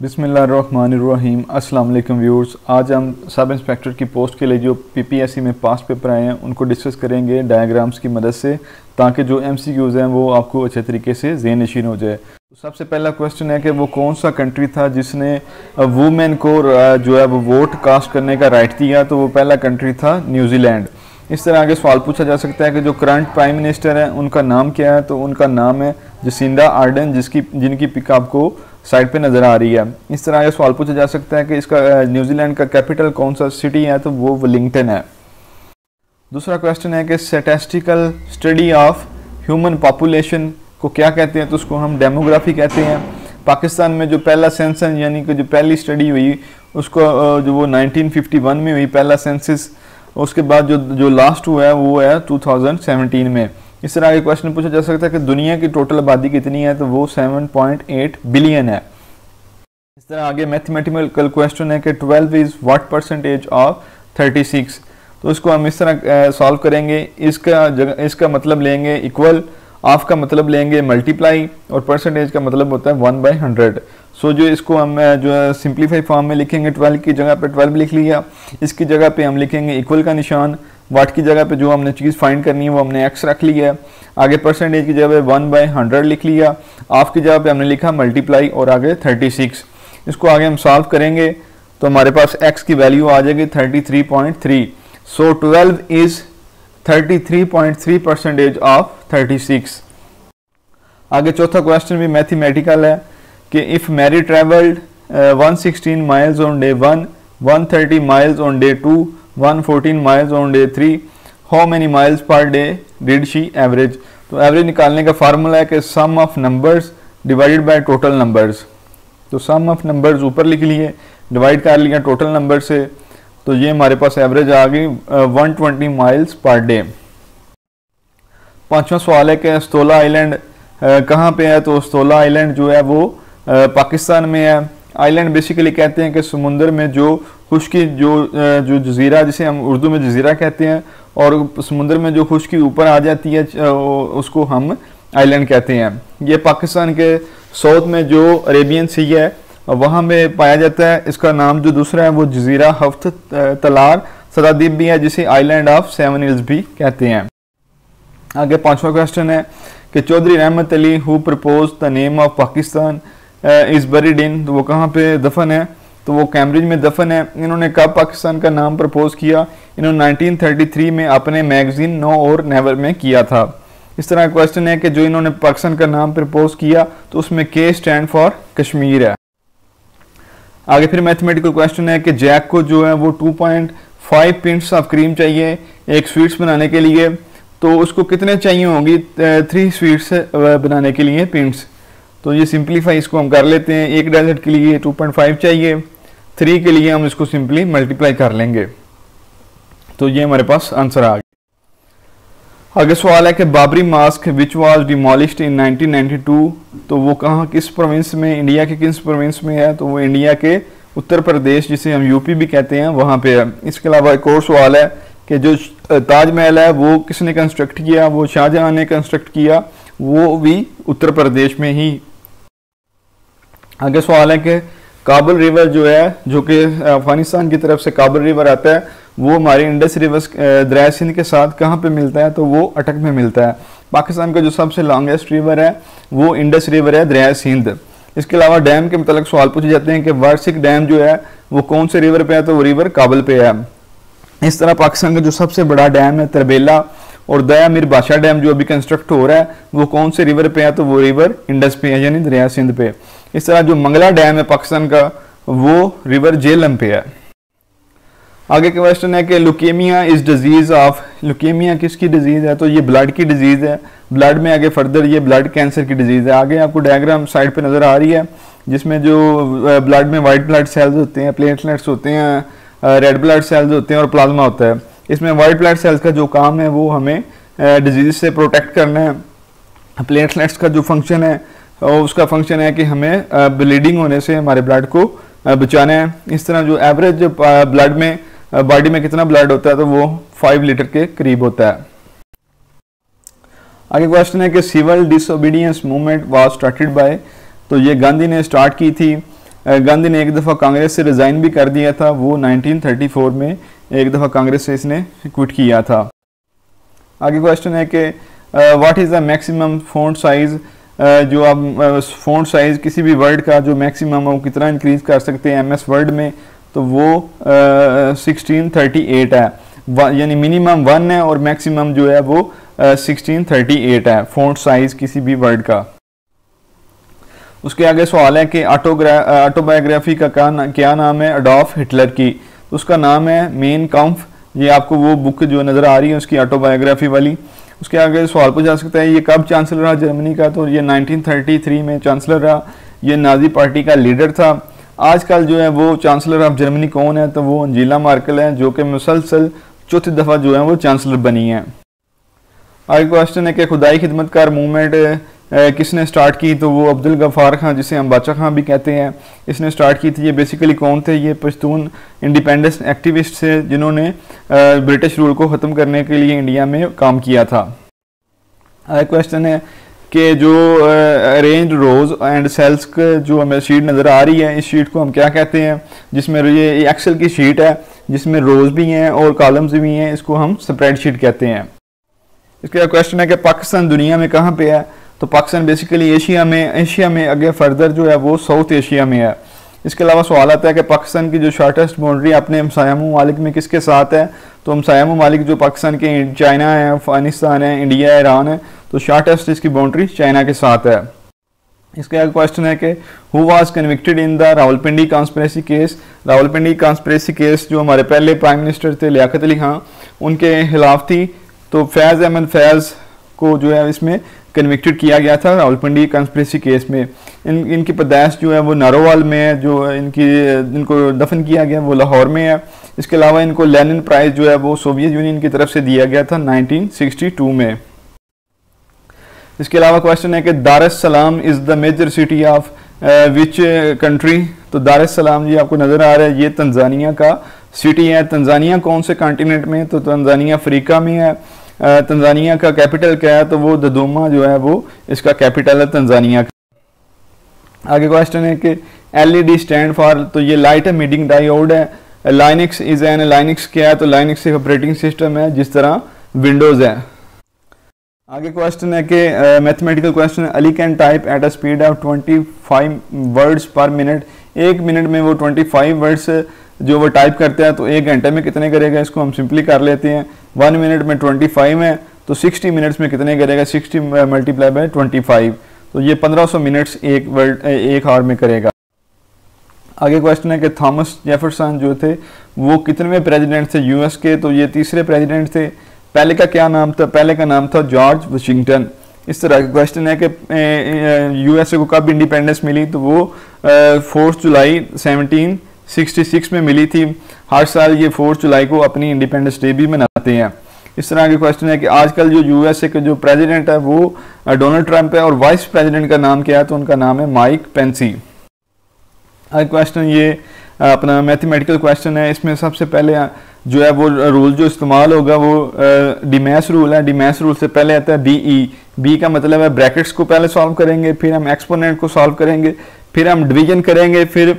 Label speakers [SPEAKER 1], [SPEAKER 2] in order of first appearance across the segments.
[SPEAKER 1] बिसमीम अस्सलाम व्यूर्स आज हम सब इंस्पेक्टर की पोस्ट के लिए जो पीपीएससी में पास पेपर आए हैं, उनको डिस्कस करेंगे डायग्राम्स की मदद से, ताकि जो एमसीक्यूज़ हैं वो आपको अच्छे तरीके से जेन नशीन हो जाए। तो सबसे पहला क्वेश्चन है कि वो कौन सा कंट्री था जिसने वुमेन को जो है वो वोट कास्ट करने का राइट दिया तो वो पहला कंट्री था न्यूजीलैंड। इस तरह आगे सवाल पूछा जा सकता है कि जो करंट प्राइम मिनिस्टर हैं, उनका नाम क्या है? तो उनका नाम है जसिंदा आर्डन, जिसकी, जिनकी पिक आपको साइड पे नज़र आ रही है। इस तरह यह सवाल पूछा जा सकता है कि इसका न्यूजीलैंड का कैपिटल कौन सा सिटी है? तो वो विलिंगटन है। दूसरा क्वेश्चन है कि statistical study of human population को क्या कहते हैं? तो उसको हम डेमोग्राफी कहते हैं। पाकिस्तान में जो पहला सेंसन यानी कि जो पहली स्टडी हुई, उसको जो वो 1951 में हुई, पहला सेंसिस उसके बाद जो जो लास्ट हुआ है, वो है 2017 में। इस तरह आगे क्वेश्चन पूछा जा सकता है कि दुनिया की टोटल आबादी कितनी है तो वो 7.8 बिलियन है। इस तरह आगे मैथमेटिकल क्वेश्चन है कि 12 इज़ व्हाट परसेंटेज ऑफ़ 36 तो इसको हम इस तरह सॉल्व करेंगे। इसका जगह इसका मतलब लेंगे इक्वल ऑफ़ का मतलब लेंगे मल्टीप्लाई और परसेंटेज का मतलब होता है वन बाई हंड्रेड सो जो इसको हम जो है सिंप्लीफाई फॉर्म में लिखेंगे ट्वेल्व की जगह पे ट्वेल्व लिख लिया। इसकी जगह पे हम लिखेंगे इक्वल का निशान। वाट की जगह पे जो हमने चीज़ फाइंड करनी है, वो हमने एक्स रख लिया है। आगे परसेंटेज की जगह पे वन बाई हंड्रेड लिख लिया। ऑफ़ की जगह पे हमने लिखा मल्टीप्लाई और आगे थर्टी सिक्स इसको आगे हम सॉल्व करेंगे तो हमारे पास एक्स की वैल्यू आ जाएगी thirty three point three so twelve is thirty three point three percentage of thirty six आगे चौथा क्वेश्चन भी मैथमेटिकल है, कि if Mary travelled one sixteen miles on day one one thirty miles on day two one fourteen miles on day three how many miles per day did she average तो average निकालने का formula है कि sum of numbers divided by total numbers तो सम of numbers ऊपर लिख लिए divide कर लिया टोटल नंबर से तो ये हमारे पास एवरेज आ गई one twenty miles per day पांचवा सवाल है कि स्तोला आइलैंड कहाँ पे है? तो स्तोला आइलैंड जो है वो पाकिस्तान में है। आइलैंड बेसिकली कहते हैं कि समुंदर में जो खुश्की जो जो जजीरा, जिसे हम उर्दू में जजीरा कहते हैं, और समुंदर में जो खुश्की ऊपर आ जाती है उसको हम आइलैंड कहते हैं। ये पाकिस्तान के साउथ में जो अरेबियन सी है, वहाँ में पाया जाता है। इसका नाम जो दूसरा है, वो जजीरा हफ्त तलार सदादीप भी है, जिसे आइलैंड ऑफ़ सेवन हिल्स भी कहते हैं। आगे पांचवा क्वेश्चन है कि Chaudhary Rahmat Ali who propose the name of Pakistan is buried in तो वो कहाँ पे दफन है? तो वो कैम्ब्रिज में दफन है। इन्होंने कब पाकिस्तान का नाम प्रपोज किया? इन्होंने 1933 में अपने मैगजीन नो और नेवर में किया था। इस तरह क्वेश्चन है कि जो इन्होंने पाकिस्तान का नाम प्रपोज किया तो उसमें के स्टैंड फॉर कश्मीर है। आगे फिर मैथमेटिकल क्वेश्चन है कि जैक को जो है वो 2.5 पिंट्स ऑफ़ क्रीम चाहिए एक स्वीट्स बनाने के लिए। तो उसको कितने चाहिए होंगी? थ्री स्वीट्स बनाने के लिए पिंट्स तो ये सिंप्लीफाई इसको हम कर लेते हैं। एक डेजर्ट के लिए 2.5 चाहिए। थ्री के लिए हम इसको सिंपली मल्टीप्लाई कर लेंगे। तो ये हमारे पास आंसर आ गया। आगे सवाल है कि Babri mosque which was demolished in 1992 तो वो कहाँ, किस प्रोविंस में इंडिया के किस प्रोविंस में है? तो वो इंडिया के उत्तर प्रदेश, जिसे हम यूपी भी कहते हैं, वहाँ पे है। इसके अलावा एक और सवाल है कि जो ताजमहल है, वो किसने कंस्ट्रक्ट किया? वो शाहजहां ने कंस्ट्रक्ट किया? वो भी उत्तर प्रदेश में ही आगे सवाल है कि काबुल रिवर जो है, जो कि अफ़गानिस्तान की तरफ़ से काबुल रिवर आता है, वो हमारी इंडस रिवर्स दरिया सिंध के साथ कहाँ पे मिलता है? तो वो अटक में मिलता है। पाकिस्तान का जो सबसे लॉन्गेस्ट रिवर है, वो इंडस रिवर है, दरिया सिंध। इसके अलावा डैम के मतलब सवाल पूछे जाते हैं कि वार्षिक डैम जो है, वो कौन से रिवर पे है? तो वो रिवर काबुल पे है। इस तरह पाकिस्तान का जो सबसे बड़ा डैम है, तरबेला और दया मीर बादशाह डैम जो अभी कंस्ट्रक्ट हो रहा है, वो कौन से रिवर पे है? तो वो रिवर इंडस पे है, यानी दरिया सिंध पे। इस तरह जो मंगला डैम है पाकिस्तान का, वो रिवर जेलम पे है। आगे का क्वेश्चन है कि leukemia is disease of leukemia किसकी डिज़ीज़ है? तो ये ब्लड की डिज़ीज़ है। ब्लड में आगे फर्दर ये ब्लड कैंसर की डिज़ीज़ है। आगे आपको डायग्राम साइड पे नज़र आ रही है, जिसमें जो ब्लड में वाइट ब्लड सेल्स होते हैं प्लेटलेट्स होते हैं रेड ब्लड सेल्स होते हैं और प्लाज्मा होता है। इसमें वाइट ब्लड सेल्स का जो काम है, वो हमें डिज़ीज़ से प्रोटेक्ट करना है। प्लेटलेट्स का जो फ़ंक्शन है उसका फ़ंक्शन है कि हमें ब्लीडिंग होने से हमारे ब्लड को बचाना है। इस तरह जो एवरेज ब्लड में बॉडी में कितना ब्लड होता है तो वो फाइव लीटर के करीब होता है। आगे क्वेश्चन है कि civil disobedience movement was started by तो ये गांधी ने स्टार्ट की थी। गांधी ने एक दफ़ा कांग्रेस से रिज़ाइन भी कर दिया था, वो 1934 में एक दफ़ा कांग्रेस से इसने क्विट किया था। आगे क्वेश्चन है कि what is the maximum font size जो आप फ़ोन साइज़ किसी भी वर्ड का जो मैक्सिमम वो कितना इंक्रीज़ कर सकते हैं एम एस वर्ड में? तो वो सिक्सटीन थर्टी एट है। यानी मिनिमम वन है और मैक्सिमम जो है वो सिक्सटीन थर्टी एट है फ़ोन साइज़ किसी भी वर्ड का। उसके आगे सवाल है कि ऑटोग्रा ऑटोबायोग्राफी का क्या नाम है अडोफ हिटलर की? तो उसका नाम है मेन कम्फ। ये आपको वो बुक जो नज़र आ रही है, उसकी ऑटोबायोग्राफी वाली। उसके आगे सवाल पूछा जा सकता है, ये कब चांसलर रहा जर्मनी का? तो ये 1933 में चांसलर रहा। ये नाजी पार्टी का लीडर था। आजकल जो है वो चांसलर ऑफ़ जर्मनी कौन है? तो वो अंजीला मार्कल है, जो कि मुसलसल चौथी दफ़ा जो है वो चांसलर बनी है। आगे क्वेश्चन है कि खुदाई खिदमतकार मूवमेंट किसने स्टार्ट की? तो वो अब्दुल गफ़ार खां, जिसे हम बाचा खां भी कहते हैं। इसने स्टार्ट की थी, ये बेसिकली कौन थे? ये पश्तून इंडिपेंडेंस एक्टिविस्ट थे, जिन्होंने ब्रिटिश रूल को ख़त्म करने के लिए इंडिया में काम किया था। क्वेश्चन है कि जो अरेंज रोज एंड सेल्स जो हमें शीट नज़र आ रही है, इस शीट को हम क्या कहते हैं? जिसमें ये एक्सेल की शीट है, जिसमें रोज भी हैं और कॉलम्स भी हैं, इसको हम स्प्रेड शीट कहते हैं। इसका क्वेश्चन है कि पाकिस्तान दुनिया में कहाँ पे है? तो पाकिस्तान बेसिकली एशिया में एशिया में आगे फर्दर जो है वो साउथ एशिया में है। इसके अलावा सवाल आता है कि पाकिस्तान की जो शॉर्टेस्ट बाउंड्री अपने हमसाया ममालिक में किसके साथ है? तो हमसाया ममालिक जो पाकिस्तान के चाइना है, अफ़गानिस्तान है, इंडिया है, ईरान है तो शॉर्टेस्ट इसकी बाउंड्री चाइना के साथ है। इसके आगे क्वेश्चन है कि who was convicted in the Rawalpindi conspiracy case Rawalpindi conspiracy case जो हमारे पहले प्राइम मिनिस्टर थे, लियाकत अली खां उनके खिलाफ थी। तो फैज़ अहमद फैज़ को जो है इसमें कन्विक्टेड किया गया था रावलपिंडी कंस्परेसी केस में। इन, इनकी पैदाइश जो है वो नारोवाल में है, जो इनकी, इनको दफन किया गया, वो लाहौर में है। इसके अलावा इनको लेनिन प्राइज़ जो है वो सोवियत यूनियन की तरफ़ से दिया गया था 1962 में। इसके अलावा क्वेश्चन है कि Dar es Salaam is the major city of which country तो दारसलाम जी आपको नज़र आ रहा है, ये तंजानिया का सिटी है। तंजानिया कौन से कॉन्टिनेंट में तो तंजानिया अफ्रीका में है। तंजानिया का कैपिटल क्या है? तो वो ददोमा जो है, वो इसका कैपिटल है तंजानिया का। आगे क्वेश्चन है कि एलईडी स्टैंड फॉर तो ये लाइट मीडिंग डायोड है। लाइनिक्स इज़ एन लाइनिक्स क्या है? तो लाइनिक्स एक ऑपरेटिंग सिस्टम है, जिस तरह विंडोज़ है। आगे क्वेश्चन है कि mathematical question Ali can type at a speed of 25 words per minute एक मिनट में वो 25 वर्ड्स जो वो टाइप करते हैं तो एक घंटे में कितने करेगा इसको? हम सिंपली कर लेते हैं। वन मिनट में ट्वेंटी फाइव है तो सिक्सटी मिनट्स में कितने करेगा? Sixty multiply by twenty five तो ये पंद्रह सौ मिनट्स एक वर्ल्ड एक आवर में करेगा। आगे क्वेश्चन है कि थॉमस जेफरसन जो थे, वो कितने प्रेसिडेंट थे यूएस के? तो ये तीसरे प्रेसिडेंट थे। पहले का क्या नाम था? पहले का नाम था जॉर्ज वाशिंगटन इस तरह का क्वेश्चन है कि यूएसए को कब इंडिपेंडेंस मिली? तो वो फोर्थ जुलाई सेवनटीन 66 में मिली थी। हर साल ये फोर्थ जुलाई को अपनी इंडिपेंडेंस डे भी मनाते हैं। इस तरह के क्वेश्चन है कि आजकल जो यूएसए के जो प्रेसिडेंट है, वो डोनाल्ड ट्रंप है और वाइस प्रेसिडेंट का नाम क्या है तो उनका नाम है माइक पेंसी क्वेश्चन ये अपना मैथमेटिकल क्वेश्चन है। इसमें सबसे पहले जो है, वो रूल जो इस्तेमाल होगा, वो डीमैस रूल है। डीमैस रूल से पहले आता है बी ई बी का मतलब है ब्रैकेट्स को पहले सॉल्व करेंगे, फिर हम एक्सपोनेंट को सॉल्व करेंगे। फिर हम डिवीज़न करेंगे, फिर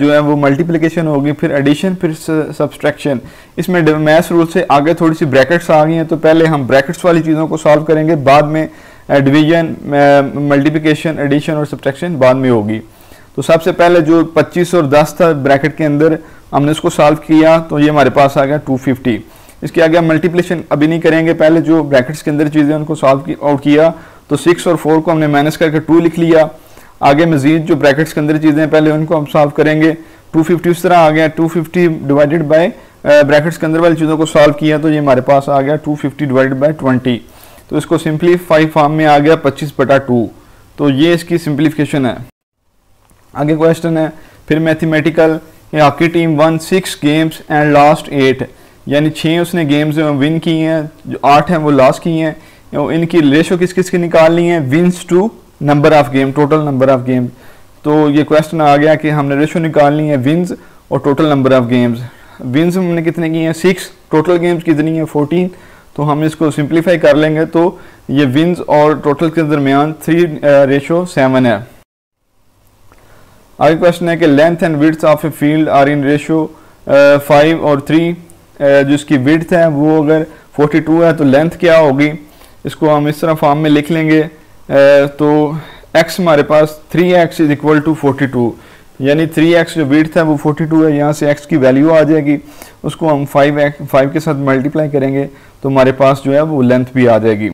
[SPEAKER 1] जो है वो मल्टीप्लिकेशन होगी, फिर एडिशन फिर सब्सट्रैक्शन इसमें मैथ्स रूल से आगे थोड़ी सी ब्रैकेट्स आ गई हैं तो पहले हम ब्रैकेट्स वाली चीज़ों को सॉल्व करेंगे, बाद में डिवीज़न मल्टीप्लिकेशन एडिशन और सब्सट्रैक्शन बाद में होगी। तो सबसे पहले जो 25 और 10 था ब्रैकेट के अंदर, हमने उसको सॉल्व किया तो ये हमारे पास आ गया 250 इसके आगे हम मल्टीप्लिकेशन अभी नहीं करेंगे, पहले जो ब्रैकेट्स के अंदर चीज़ें उनको सॉल्व आउट किया तो सिक्स और फोर को हमने माइनस करके टू लिख लिया। आगे मजीद जो ब्रैकेट्स के अंदर चीज़ें पहले उनको हम सॉल्व करेंगे। 250 इस तरह आ गया 250 डिवाइडेड बाय ब्रैकेट्स के अंदर वाली चीज़ों को सॉल्व किया तो ये हमारे पास आ गया 250 डिवाइडेड बाय 20 तो इसको सिंपली सिंप्लीफाई फॉर्म में आ गया 25 बटा टू तो ये इसकी सिंप्लीफिकेशन है। आगे क्वेश्चन है, फिर mathematical hockey team one six games and lost eight यानी छः उसने गेम्स विन की हैं, जो आठ हैं, वो लॉस की हैं। इनकी रेशो किस किस की निकालनी है? Wins to number of game total number of game तो ये क्वेश्चन आ गया कि हमने रेशो निकालनी है विन्स और total number of games wins हमने कितने की हैं? सिक्स टोटल गेम्स कितनी है? फोर्टीन तो हम इसको सिंप्लीफाई कर लेंगे तो ये विन्स और टोटल के दरमियान थ्री रेशो सेवन है. आगे क्वेश्चन है कि length and width of a field are in ratio five और थ्री जो इसकी विड्थ है वो अगर 42 है तो लेंथ क्या होगी? इसको हम इस तरह फॉर्म में लिख लेंगे. तो x हमारे पास 3x x is equal to forty यानी 3x जो विड्थ था वो 42 है, यहाँ से x की वैल्यू आ जाएगी, उसको हम 5x 5 के साथ मल्टीप्लाई करेंगे तो हमारे पास जो है वो लेंथ भी आ जाएगी।